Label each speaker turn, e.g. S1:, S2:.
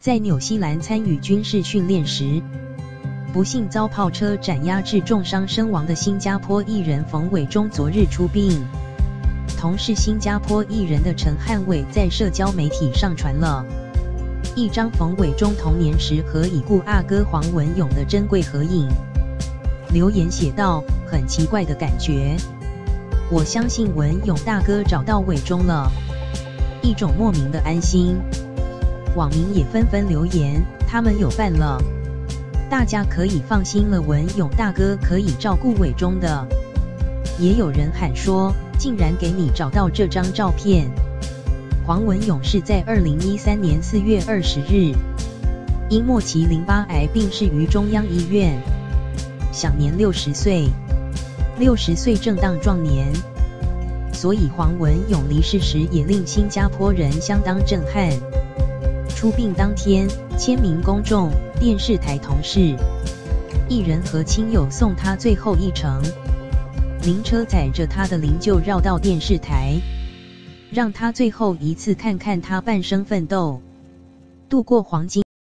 S1: 在纽西兰参与军事训练时，不幸遭炮车斩压致重伤身亡的新加坡艺人冯伟忠昨日出殡。同是新加坡艺人的陈汉伟在社交媒体上传了一张冯伟忠童年时和已故阿哥黄文勇的珍贵合影，留言写道：“很奇怪的感觉，我相信文勇大哥找到伟忠了，一种莫名的安心。”网民也纷纷留言，他们有伴了，大家可以放心了，文勇大哥可以照顾伟忠的。也有人喊说，竟然给你找到这张照片。黄文勇是在二零一三年四月二十日，因末期淋巴癌病逝于中央医院，享年六十岁。六十岁正当壮年，所以黄文勇离世时也令新加坡人相当震撼。出殡当天，千名公众、电视台同事、艺人和亲友送他最后一程，灵车载着他的灵柩绕到电视台，让他最后一次看看他半生奋斗、度过黄金。